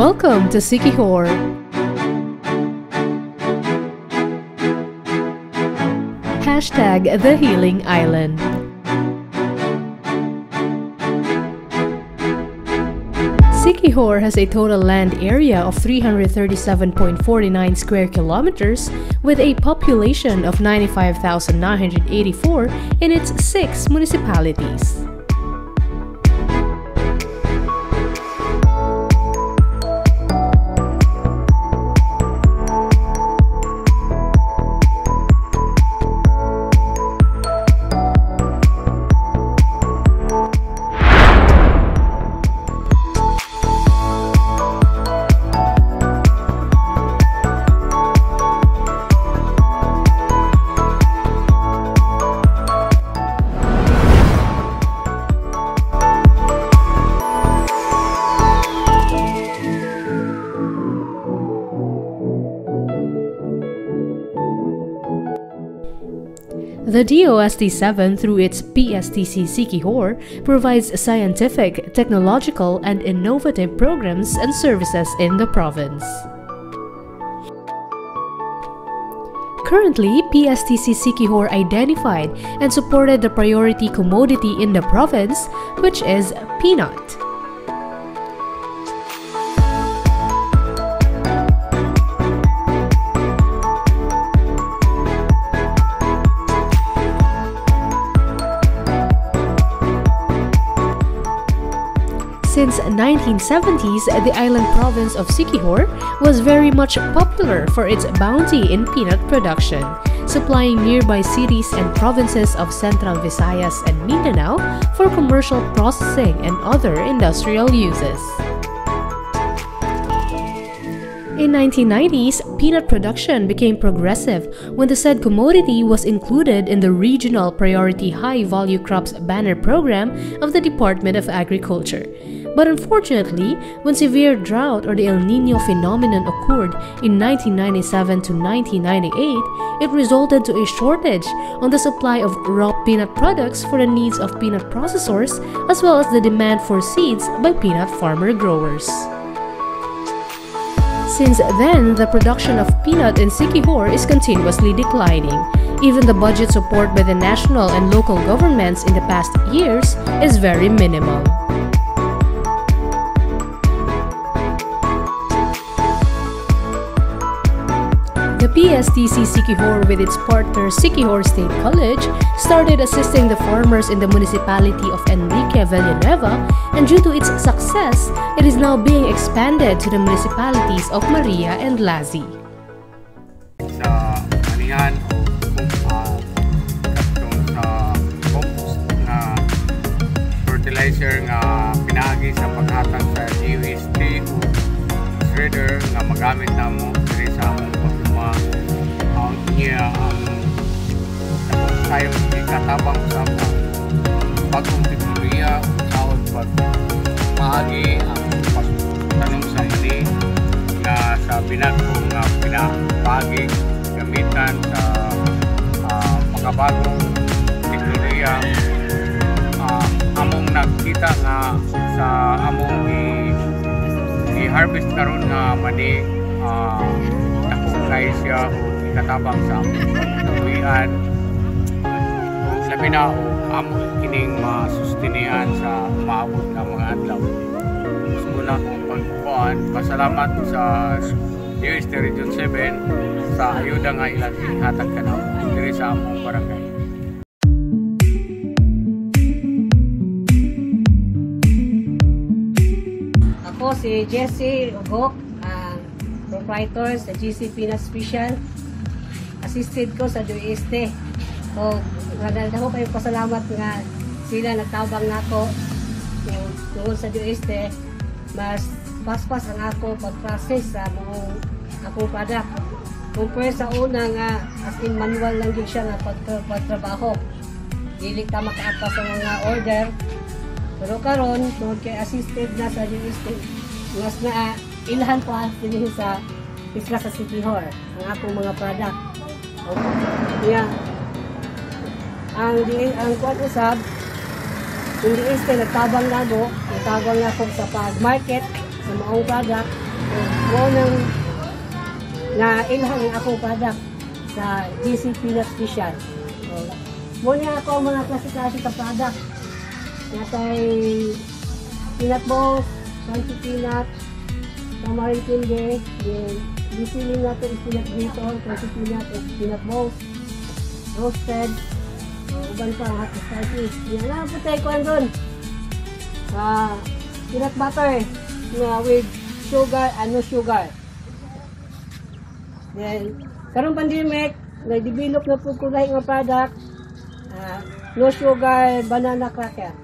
Welcome to Siquijor. Hashtag The Healing Island. Siquijor has a total land area of 337.49 square kilometers with a population of 95,984 in its six municipalities. The DOST-7 through its PSTC Siquijor provides scientific, technological, and innovative programs and services in the province. Currently, PSTC Siquijor identified and supported the priority commodity in the province, which is peanut. Since 1970s, the island province of Siquijor was very much popular for its bounty in peanut production, supplying nearby cities and provinces of Central Visayas and Mindanao for commercial processing and other industrial uses. In 1990s, peanut production became progressive when the said commodity was included in the Regional Priority High Value Crops Banner Program of the Department of Agriculture. But unfortunately, when severe drought or the El Nino phenomenon occurred in 1997 to 1998, it resulted to a shortage on the supply of raw peanut products for the needs of peanut processors as well as the demand for seeds by peanut farmer growers. Since then, the production of peanut in Siquijor is continuously declining. Even the budget support by the national and local governments in the past years is very minimal. PSTC Siquijor with its partner Siquijor State College started assisting the farmers in the municipality of Enrique Villanueva and due to its success, it is now being expanded to the municipalities of Maria and Lazi. sa uh, fertilizer nga pinaagi sa paghatag sa o shredder nga magamit diri bagong teknolohiya sa pag maagi ang pagtanong sa mani nga sa binagong nga pinapagi gamitan sa uh, mga bagong teknolohiya. Uh, among nakita nga sa among i-harvest karon nga mani uh, dako kay siya o ikatabang sa o labi na amo kining masustinian sa maabot nga mga adlaw gusto ko na akong pagkuhan pasalamat sa UST Region 7 sa ayuda nga ilang hatag ka na diri sa among barangay Ako si Jessie Ugok, uh, proprietor sa GC Pinas Special. Assisted ko sa DOST. So, nagdalda ko kayo pasalamat nga sila nagtabang nako yung tungkol sa DOST. Mas paspas ang ako pag-process sa mga akong product. Compare sa una nga as in manual lang din siya nga pag- pagtrabaho. Dili ka makaapa sa mga order. Pero karon tungod kay assisted na sa UST, mas na ilahan pa din sa isla sa City Hall ang akong mga product. Okay. Yeah. Ang di ang kuan usab hindi este nagtabang nago, nagtabang na ako sa pag-market sa maong product Mo nang na ilhang ang akong product sa GC Peanut Special. Mo niya ako mga klase-klase ka product. Natay peanut balls, crunchy peanut, tamarind candy, then bisiling natin is peanut brittle, crunchy peanut, and peanut balls, roasted, uban pa, hot and spicy. Yan lang po tayo kuhan doon. Sa peanut butter na with sugar and no sugar. Then, karong pandemic, nag-develop na po ko lahi nga product, ah, no sugar banana cracker.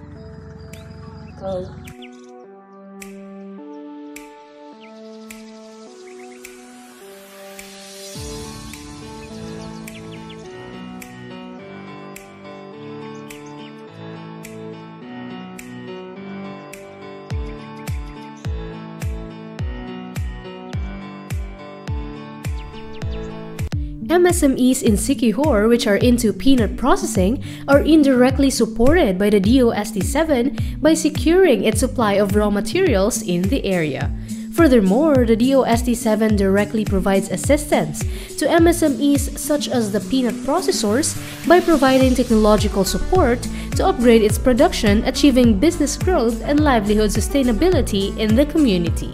So, MSMEs in Siquijor, which are into peanut processing, are indirectly supported by the DOST7 by securing its supply of raw materials in the area. Furthermore, the DOST7 directly provides assistance to MSMEs such as the peanut processors by providing technological support to upgrade its production, achieving business growth and livelihood sustainability in the community.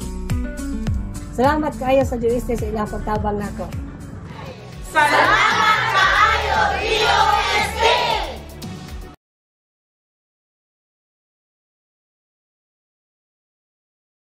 salamat kayo sa DOST ilang pagtabang nako. Salamat!